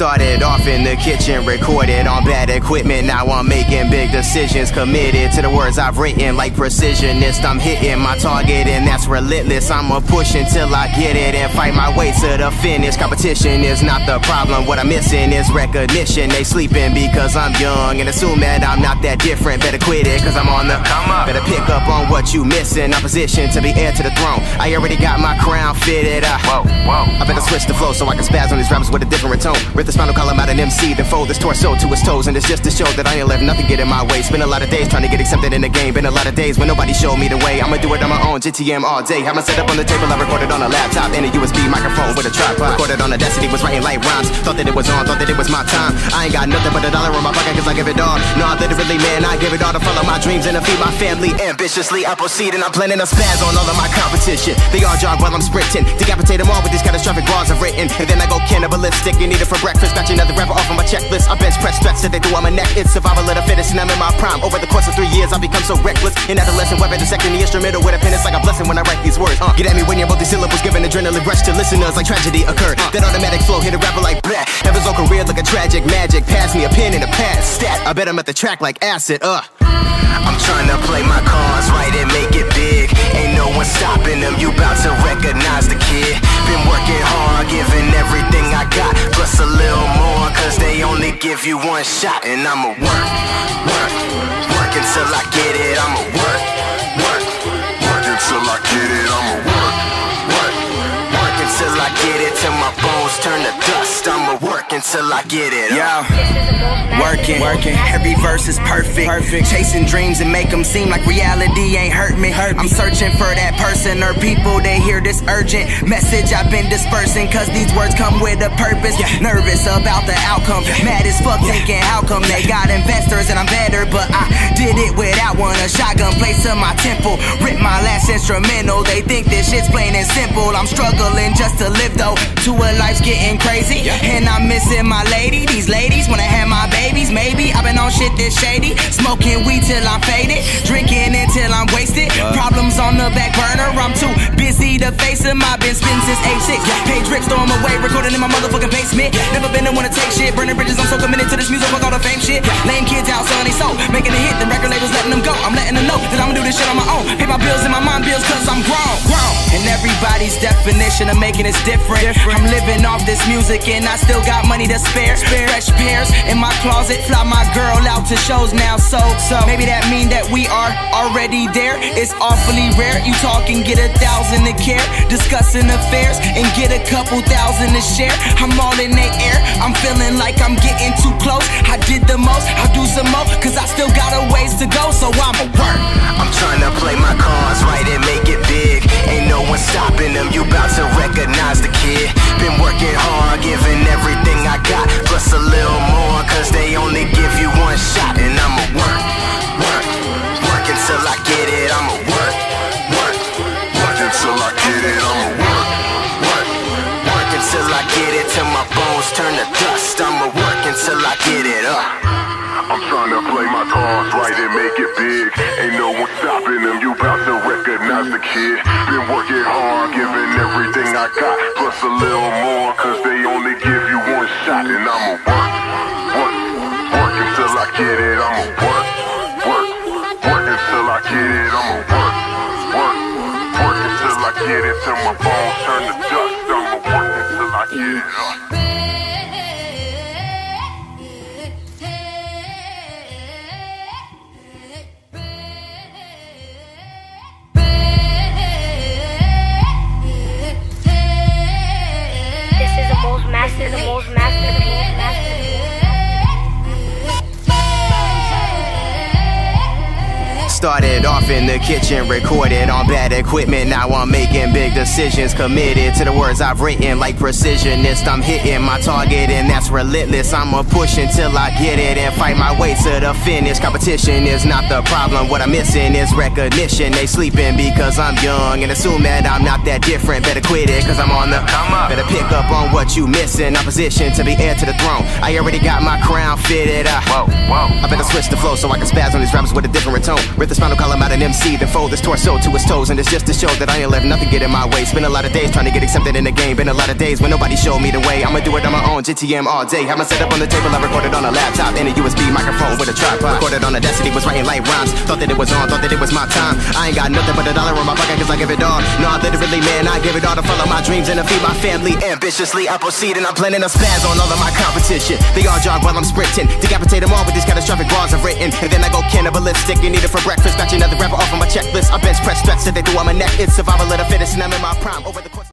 Started off in the kitchen, recorded on bad equipment. Now I'm making big decisions, committed to the words I've written. Like precisionist, I'm hitting my target, and that's relentless. I'ma push until I get it and fight my way to the finish. Competition is not the problem. What I'm missing is recognition. They sleeping because I'm young and assume that I'm not that different. Better quit it, cause I'm on the come up. Better pick up on what you missing. Opposition to be heir to the throne. I already got my crown fitted up. Whoa, whoa. I better switch the flow so I can spaz on these rappers with a different tone. The spinal column out an MC, then fold this torso to his toes. And it's just to show that I ain't let nothing get in my way. Spend a lot of days trying to get accepted in the game. Been a lot of days when nobody showed me the way. I'ma do it on my own, GTM all day. Have my setup on the table, I recorded on a laptop and a USB microphone with a tripod. Recorded on Audacity, was writing light rhymes. Thought that it was on, thought that it was my time. I ain't got nothing but a dollar in my pocket cause I give it all. No, I literally, man, I give it all to follow my dreams and to feed my family. Ambitiously, I proceed and I'm planning a spaz on all of my competition. They all jog while I'm sprinting. Decapitate them all with these catastrophic bars I've written. And then I go cannibalistic and eat it for breakfast. Got another rapper off of my checklist. I bench press stretch that they do on my neck. It's survival of the fittest and I'm in my prime. Over the course of three years, I've become so reckless. In adolescent, weapon dissecting the instrumental with a pen. It's like a blessing when I write these words. Uh, get at me when your multi-syllables giving adrenaline rush to listeners like tragedy occurred. Uh, that automatic flow hit a rapper like bleh. Have his own career like a tragic magic. Pass me a pen and a pad stat. I bet I'm at the track like acid. Uh. I'm trying to play my cards right it one shot. And I'ma work, work, work until I get it. I'ma work, work, work until I get it. I'ma work, work, work until I get it. Till my bones turn to dust. I'ma work until I get it. Yo. Working, working. Every verse is perfect. Perfect. Chasing dreams and make them seem like reality ain't hurt me. Hurt me. I'm searching for that person or people that hear this urgent message. I've been dispersing cause these words come with a purpose. Yeah. Nervous about the outcome. Mad as fuck thinking how come they got investors and I'm better, but I did it without one. A shotgun placed to my temple. Rip my last instrumental. They think this shit's plain and simple. I'm struggling just to live though. To a life's getting crazy. And I'm missing my lady. These ladies wanna have my babies, maybe. I've been on shit that's shady. Smoking weed till I'm faded. Drinking until I'm wasted. Problems on the back burner. I'm too busy to face them. I've been since age six. Page rip, storm away. Recording in my motherfucking basement. Never been the one to take shit. Burning bridges, I'm so committed to this music. Fuck all the fame shit. Lame kids out selling they soul. Making a hit, the record labels letting them go. I'm letting them know that I'ma do this shit on my own. Pay my bills and my mom bills cause I'm grown. And everybody's definition of making is different. different. I'm living off this music and I still got money to spare. spare. Fresh pairs in my closet. Fly my girl out to shows now. So, so maybe that mean that we are already there. It's awfully rare. You talk and get a thousand to care. Discussing affairs and get a couple thousand to share. I'm all in the air. I'm feeling like I'm getting too close. I did the most. I'll do some more. Cause I still got a ways to go. So I'ma work. I'm trying to play my cards right and make it until I get it up. I'm trying to play my cards right and make it big. Ain't no one stopping them. You bout to recognize the kid. Been working hard, giving everything I got, plus a little more. Cause they only give you one shot. And I'ma work, work, work until I get it. I'ma work, work, work until I get it. I'ma work, work, work until I get it. Till my bones turn to master, the most Started off in the kitchen, recorded on bad equipment. Now I'm making big decisions, committed to the words I've written. Like precisionist, I'm hitting my target, and that's relentless. I'ma push until I get it and fight my way to the finish. Competition is not the problem. What I'm missing is recognition. They sleeping because I'm young and assume that I'm not that different. Better quit it, cause I'm on the come up. Better pick up on what you missing. Opposition to be heir to the throne. I already got my crown fitted up. Whoa, Whoa. I better switch the flow so I can spaz on these rappers with a different tone. The spinal column out an MC, then fold his torso to his toes. And it's just to show that I ain't let nothing get in my way. Spend a lot of days trying to get accepted in the game. Been a lot of days when nobody showed me the way. I'ma do it on my own, GTM all day. Have my setup on the table, I recorded on a laptop. And a USB microphone with a tripod. Recorded on Audacity, was writing light rhymes. Thought that it was on, thought that it was my time. I ain't got nothing but a dollar in my pocket cause I give it all. No, I literally, man, I give it all to follow my dreams and to feed my family ambitiously. I proceed and I'm planning a spaz on all of my competition. They all jog while I'm sprinting. Decapitate them all with these catastrophic bars I've written. And then I go cannibalistic and eat it for breakfast. Batch another rapper off of my checklist. I bench press threats that they do on my neck. It's survival of the fittest and I'm in my prime over the course.